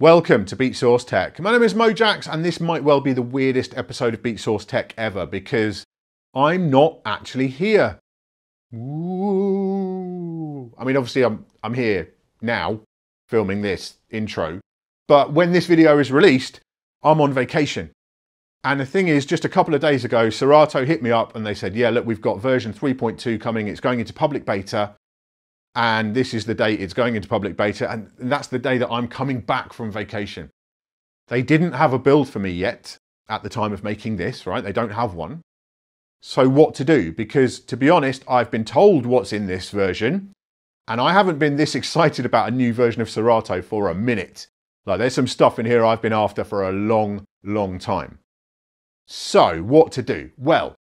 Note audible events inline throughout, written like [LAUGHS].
Welcome to Beatsource Tech. My name is Mojaxx, and this might well be the weirdest episode of Beatsource Tech ever because I'm not actually here. Ooh. I mean, obviously, I'm I'm here now filming this intro, but when this video is released, I'm on vacation. And the thing is, just a couple of days ago, Serato hit me up and they said, "Yeah, look, we've got version 3.2 coming. It's going into public beta." And this is the date it's going into public beta, and that's the day that I'm coming back from vacation. They didn't have a build for me yet at the time of making this, right? They don't have one. So what to do? Because to be honest, I've been told what's in this version, and I haven't been this [LAUGHS] excited about a new version of Serato for a minute. Like there's some stuff in here I've been after for a long, long time. So what to do? Well,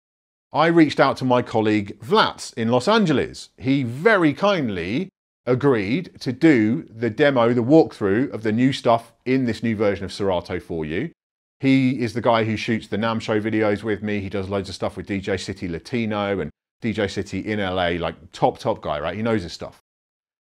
I reached out to my colleague Vlatz in Los Angeles. He very kindly agreed to do the demo, the walkthrough of the new stuff in this new version of Serato for you. He is the guy who shoots the NAMM show videos with me. He does loads of stuff with DJcity Latino and DJcity in LA, like top, top guy, right? He knows his stuff.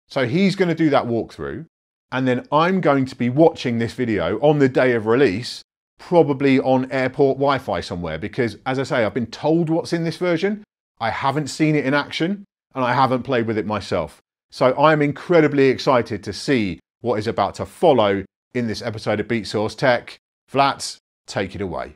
So he's going to do that walkthrough. And then I'm going to be watching this video on the day of release probably on airport Wi-Fi somewhere because as I say, I've been told what's in this version. I haven't seen it in action and I haven't played with it myself. So I am incredibly excited to see what is about to follow in this episode of Beatsource Tech. Vlatz, take it away.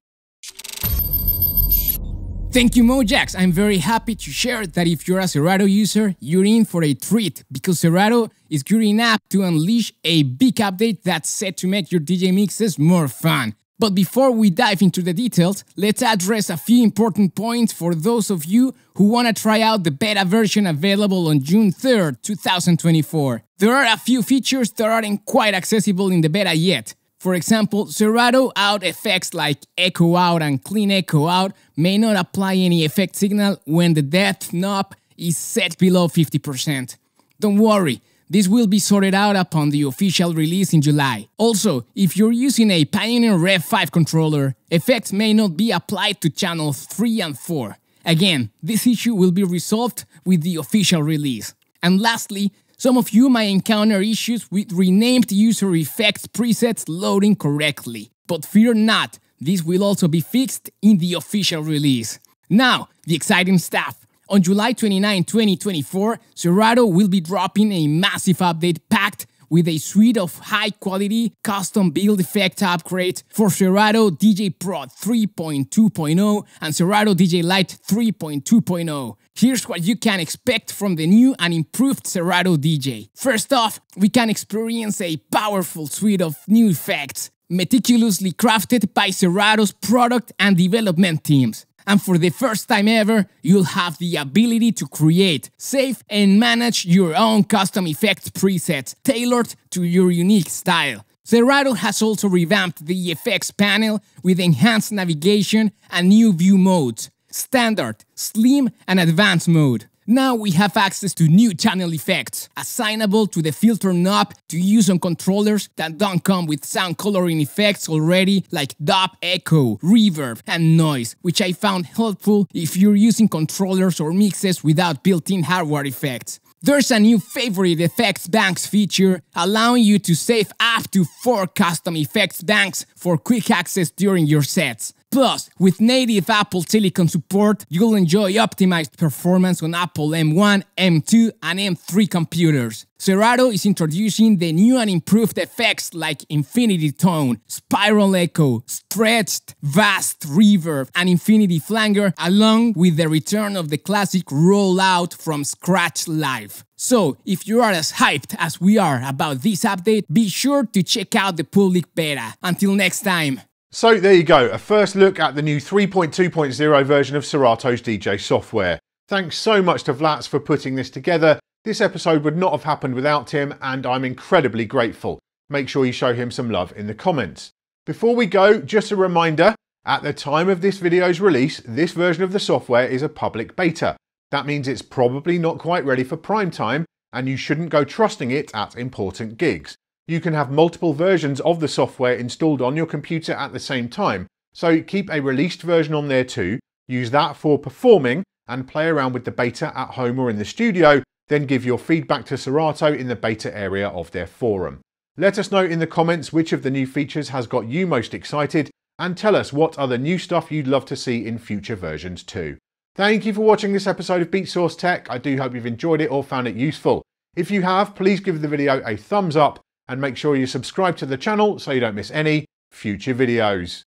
Thank you, Mojaxx. I'm very happy to share that if you're a Serato user, you're in for a treat because Serato is gearing up to unleash a big update that's set to make your DJ mixes more fun. But before we dive into the details, let's address a few important points for those of you who want to try out the beta version available on June 3rd, 2024. There are a few features that aren't quite accessible in the beta yet. For example, Serato out effects like echo out and clean echo out may not apply any effect signal when the depth knob is set below 50%. Don't worry, this will be sorted out upon the official release in July. Also, if you're using a Pioneer Rev 5 controller, effects may not be applied to channels 3 and 4. Again, this issue will be resolved with the official release. And lastly, some of you might encounter issues with renamed user effects presets loading correctly. But fear not, this will also be fixed in the official release. Now, the exciting stuff. On July 29, 2024, Serato will be dropping a massive update packed with a suite of high quality custom build effect upgrades for Serato DJ Pro 3.2.0 and Serato DJ Lite 3.2.0. Here's what you can expect from the new and improved Serato DJ. First off, we can experience a powerful suite of new effects, meticulously crafted by Serato's product and development teams. And for the first time ever, you'll have the ability to create, save, and manage your own custom effects presets tailored to your unique style. Serato has also revamped the effects panel with enhanced navigation and new view modes, standard, slim, and advanced mode. Now we have access to new channel effects, assignable to the filter knob to use on controllers that don't come with sound coloring effects already like dub, echo, reverb, and noise, which I found helpful if you're using controllers or mixes without built-in hardware effects. There's a new favorite effects banks feature, allowing you to save up to 4 custom effects banks for quick access during your sets. Plus, with native Apple Silicon support, you'll enjoy optimized performance on Apple M1, M2, and M3 computers. Serato is introducing the new and improved effects like Infinity Tone, Spiral Echo, Stretched, Vast Reverb, and Infinity Flanger, along with the return of the classic Rollout from Scratch Live. So, if you are as hyped as we are about this update, be sure to check out the public beta. Until next time. So there you go, a first look at the new 3.2.0 version of Serato's DJ software. Thanks so much to Vlatz for putting this together. This episode would not have happened without him and I'm incredibly grateful. Make sure you show him some love in the comments. Before we go, just a reminder, at the time of this video's release, this version of the software is a public beta. That means it's probably not quite ready for prime time and you shouldn't go trusting it at important gigs. You can have multiple versions of the software installed on your computer at the same time, so keep a released version on there too, use that for performing, and play around with the beta at home or in the studio, then give your feedback to Serato in the beta area of their forum. Let us know in the comments which of the new features has got you most excited, and tell us what other new stuff you'd love to see in future versions too. Thank you for watching this episode of Beatsource Tech. I do hope you've enjoyed it or found it useful. If you have, please give the video a thumbs up and make sure you subscribe to the channel so you don't miss any future videos.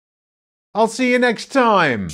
I'll see you next time!